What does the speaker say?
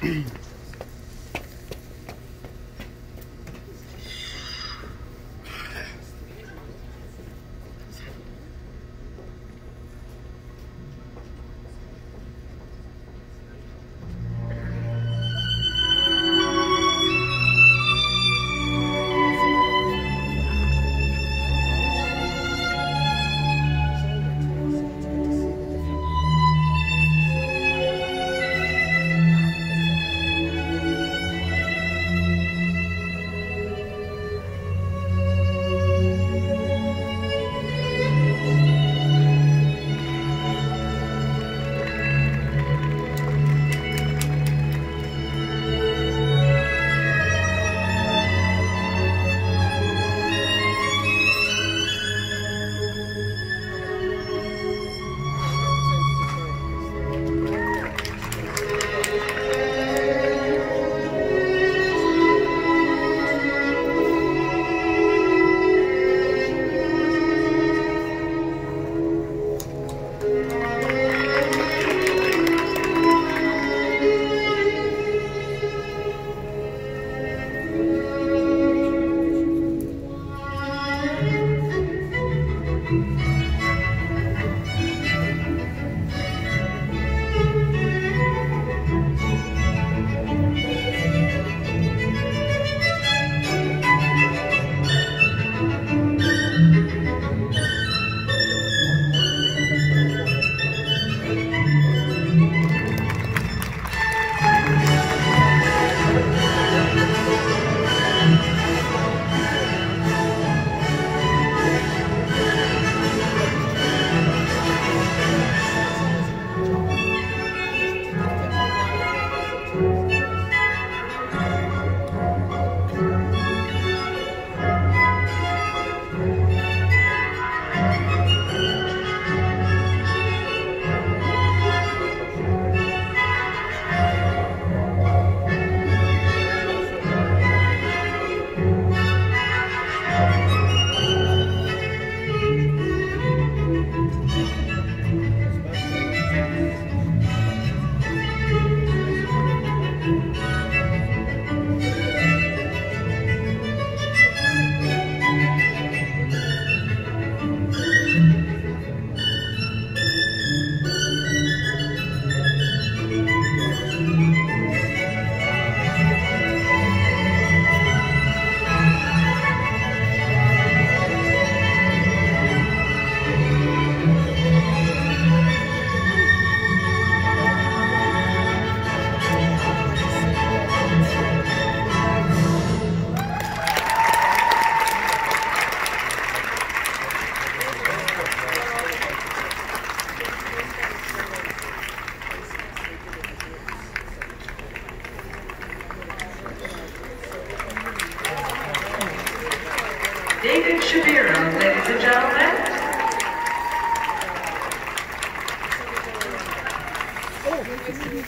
Thank Shabira, ladies and gentlemen. Oh.